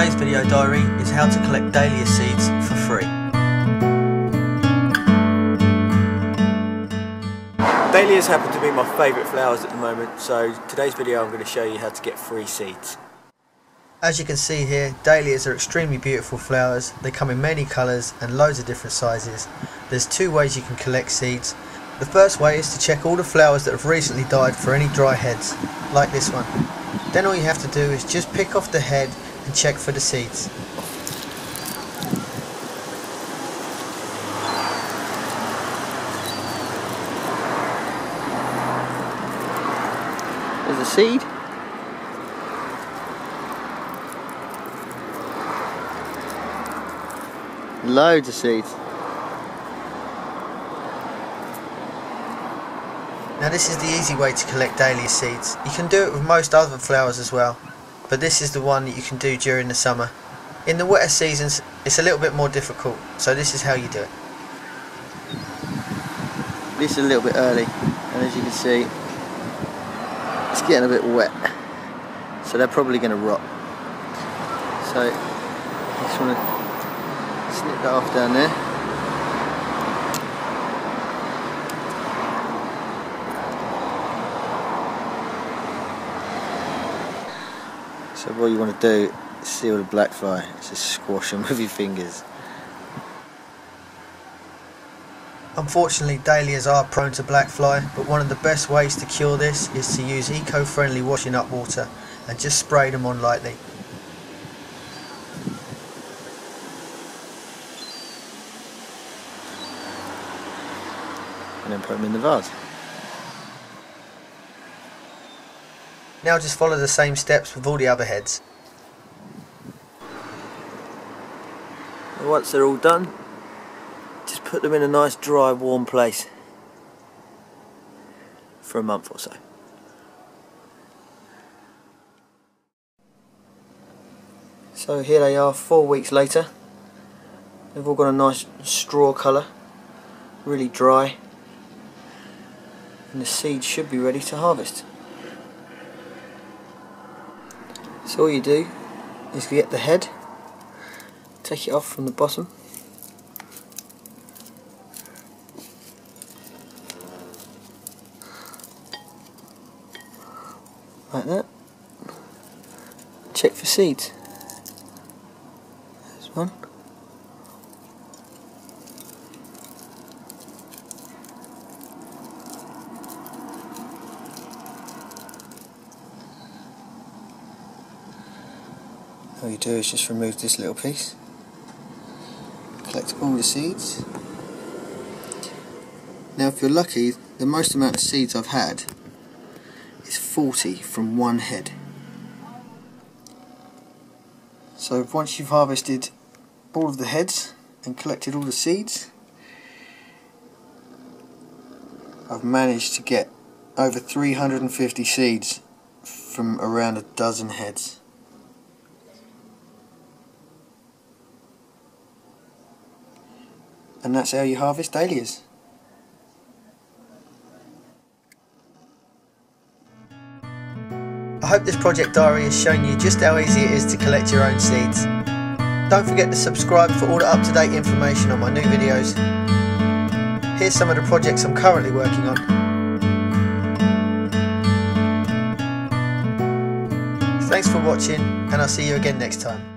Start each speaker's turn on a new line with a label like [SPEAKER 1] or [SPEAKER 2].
[SPEAKER 1] Today's video diary is how to collect dahlia seeds for free. Dahlias happen to be my favourite flowers at the moment, so today's video I'm going to show you how to get free seeds. As you can see here, dahlias are extremely beautiful flowers. They come in many colours and loads of different sizes. There's two ways you can collect seeds. The first way is to check all the flowers that have recently died for any dry heads, like this one. Then all you have to do is just pick off the head and check for the seeds. There's a seed. Loads of seeds. Now this is the easy way to collect dahlia seeds. You can do it with most other flowers as well, but this is the one that you can do during the summer. In the wetter seasons it's a little bit more difficult, so this is how you do it. This is a little bit early, and as you can see, it's getting a bit wet, so they're probably going to rot. So, I just want to snip that off down there. So what you want to do is seal the black fly, just squash them with your fingers. Unfortunately dahlias are prone to black fly, but one of the best ways to cure this is to use eco-friendly washing up water and just spray them on lightly. And then put them in the vase. Now just follow the same steps with all the other heads. Once they're all done, just put them in a nice dry warm place for a month or so. So here they are four weeks later. They've all got a nice straw colour, really dry and the seeds should be ready to harvest. All you do is get the head, take it off from the bottom like that. Check for seeds. There's one. All you do is just remove this little piece. Collect all the seeds. Now if you're lucky the most amount of seeds I've had is 40 from one head. So once you've harvested all of the heads and collected all the seeds I've managed to get over 350 seeds from around a dozen heads and that's how you harvest dahlias. I hope this project diary has shown you just how easy it is to collect your own seeds. Don't forget to subscribe for all the up-to-date information on my new videos. Here's some of the projects I'm currently working on. Thanks for watching and I'll see you again next time.